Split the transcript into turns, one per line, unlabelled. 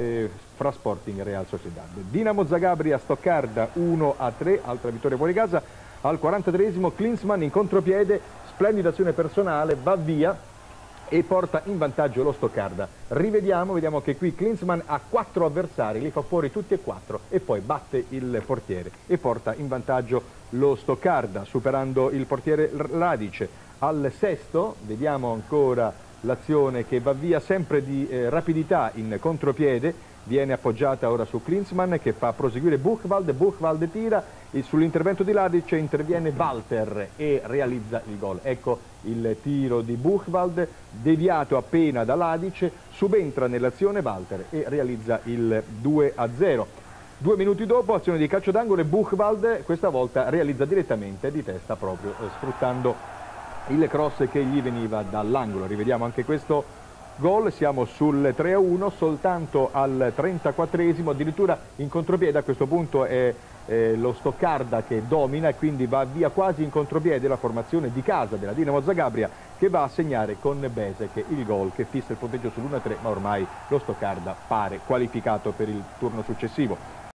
eh, fra Sporting e Real Sociedad. Dinamo Zagabria Stoccarda 1 a 3, altra vittoria fuori casa. Al 43esimo Klinsmann in contropiede, splendida azione personale, va via e porta in vantaggio lo Stoccarda. Rivediamo, vediamo che qui Klinsmann ha quattro avversari, li fa fuori tutti e quattro e poi batte il portiere e porta in vantaggio lo Stoccarda superando il portiere Radice. Al sesto vediamo ancora l'azione che va via sempre di eh, rapidità in contropiede, viene appoggiata ora su Klinsmann che fa proseguire Buchwald, Buchwald tira, sull'intervento di Ladic interviene Walter e realizza il gol. Ecco il tiro di Buchwald, deviato appena da Ladic, subentra nell'azione Walter e realizza il 2 a 0. Due minuti dopo, azione di calcio d'angolo e Buchwald questa volta realizza direttamente di testa proprio, eh, sfruttando il cross che gli veniva dall'angolo. Rivediamo anche questo gol, siamo sul 3-1, soltanto al 34esimo, addirittura in contropiede a questo punto è eh, lo Stoccarda che domina e quindi va via quasi in contropiede la formazione di casa della Dinamo Zagabria che va a segnare con Besek il gol che fissa il punteggio sull'1-3 ma ormai lo Stoccarda pare qualificato per il turno successivo.